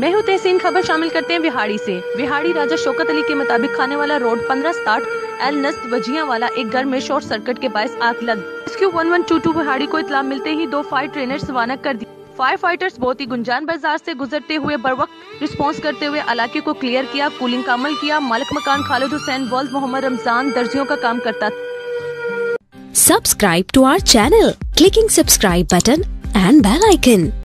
मैं हूँ तहसीन खबर शामिल करते हैं बिहाड़ी से। बिहाड़ी राजा शौकत अली के मुताबिक खाने वाला रोड पंद्रह साठ एल नस्त वजिया वाला एक घर में शॉर्ट सर्किट के बायस आग लग rescue one one two two बिहाड़ी को इतला मिलते ही दो फायर ट्रेनर रवाना कर दी फायर फाइटर्स बहुत ही गुंजान बाज़ार से गुजरते हुए बर वक्त रिस्पॉन्स करते हुए इलाके को क्लियर किया, कूलिंग का अमल किया, मालिक मकान खालिद हुसैन वर्ल्ड मोहम्मद रमज़ान दर्जियों का काम करता subscribe to our channel clicking subscribe button and bell icon